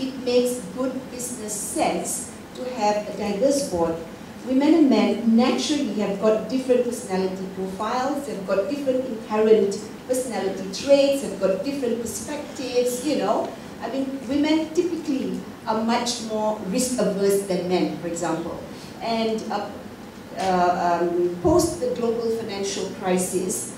it makes good business sense to have a diverse board. Women and men naturally have got different personality profiles, have got different inherent personality traits, have got different perspectives, you know. I mean, women typically are much more risk averse than men, for example. And uh, uh, um, post the global financial crisis,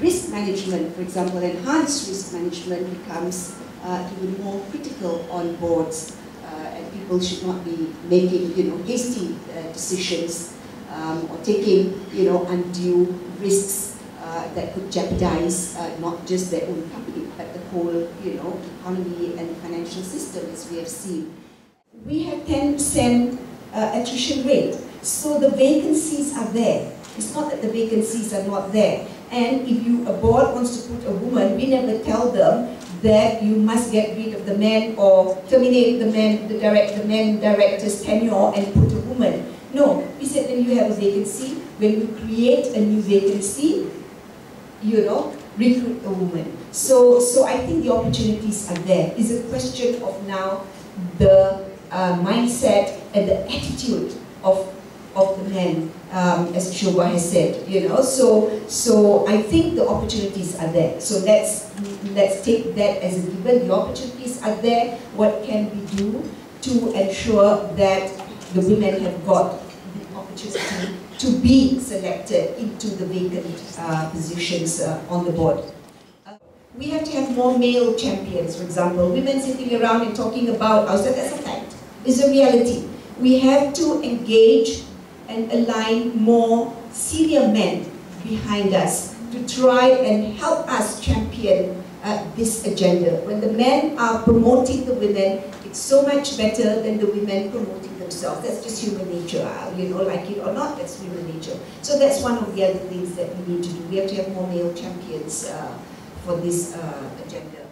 risk management, for example, enhanced risk management becomes uh, even more critical on boards. Uh, and people should not be making, you know, hasty uh, decisions um, or taking, you know, undue risks uh, that could jeopardize not just their own company, but the whole, you know, economy and financial system, as we have seen. We have 10% uh, attrition rate. So the vacancies are there. It's not that the vacancies are not there. And if you, a board wants to put a woman, we never tell them that you must get rid of the man or terminate the man, the direct, the man director's tenure and put a woman. No, we said when you have a vacancy, when you create a new vacancy, you know, recruit a woman. So, so I think the opportunities are there. It's a question of now the uh, mindset and the attitude of of the men, um, as Shoba has said, you know. So, so I think the opportunities are there. So let's let's take that as a given. The opportunities are there. What can we do to ensure that the women have got the opportunity to be selected into the vacant uh, positions uh, on the board? Uh, we have to have more male champions, for example. Women sitting around and talking about, oh, that's a fact, is a reality. We have to engage and align more senior men behind us to try and help us champion uh, this agenda. When the men are promoting the women, it's so much better than the women promoting themselves. That's just human nature, uh, you know, like it or not, that's human nature. So that's one of the other things that we need to do. We have to have more male champions uh, for this uh, agenda.